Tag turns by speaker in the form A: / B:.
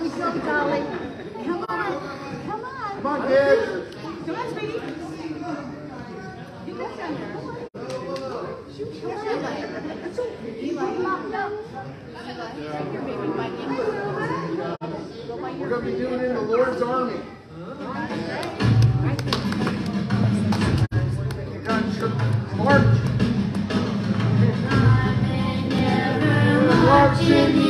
A: Come on. Come on.
B: Come on, kids.
A: Come on, sweetie. You go down there. Shoot, come on. Eli. Locked up. Take your baby by
B: the.
A: We're
B: going to be doing it in the Lord's army.
A: March. I've been.